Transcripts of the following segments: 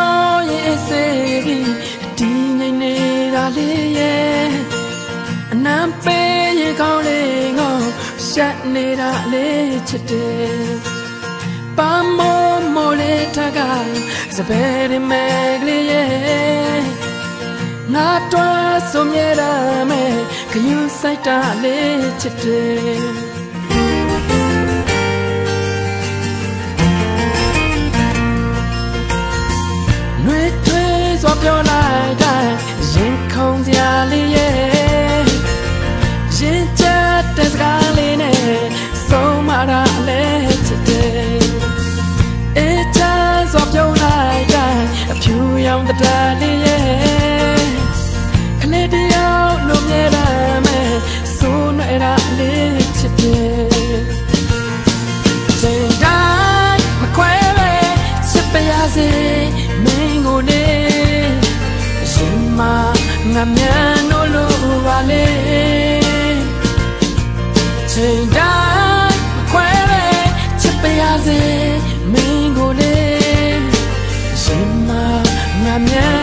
င်းရဲ့စေပြီးဒီငိမ့်နေတာလေးရဲ့အနံပေးရင်ကောင်းလေးငေါရှက်နေတာလေးချစ်တယ်ပါမောမိုးလေးတကစပယ်ရမဲကလေးရဲ့ငါတွားဆုံမြဲရမယ်ခယူဆိုင်တာလေးချစ်တယ် စ်ပါရစေမင်းကိုနေငါမြန်လို့လို့ပါလေချိန်တိုင်းခွဲပဲချစ်ပါရစေမင်းကိုလေရှင်မငါမြန်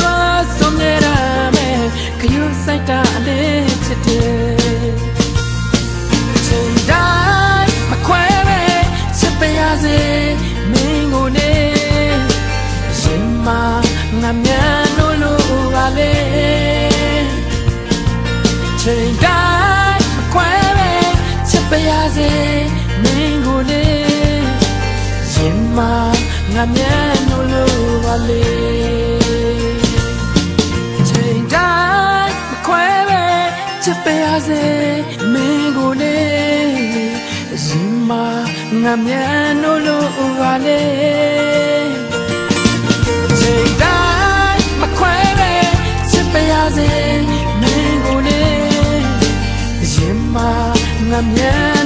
တော့စုံနေတာမဲခယူဆိုင်တာလေးချစ်တယ်ချိန်တိုင်းမခွဲပဲချစ်ပါရစေမင်းကိုနေရင်မငါမြန်လို့လို့ပါလေချိန်တိုင်းရစေမင်းကိုလေရင်မငါမျက်နှာလိုပါလေ ချစ်ပေးရစေမင်းကိုလေရင်မငါမြန်လို့လို့ပါလေချိန်တိုင်းမခွဲပဲချစ်ပေးရစေမင်းကိုလေရင်မငါမြန်